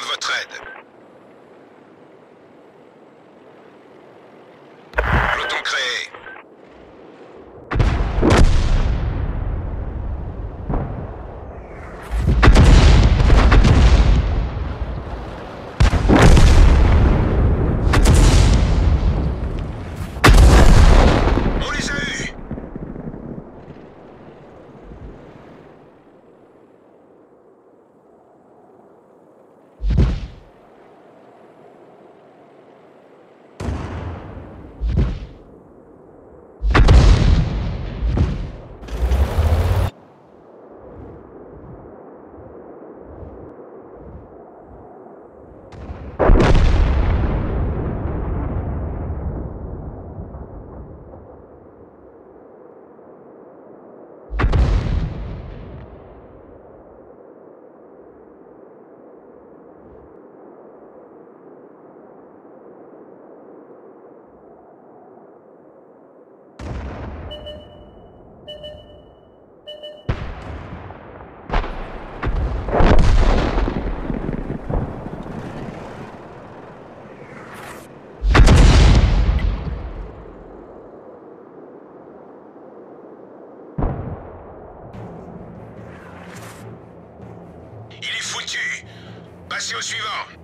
Demande votre aide. Peloton créé. Passez au suivant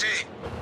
você.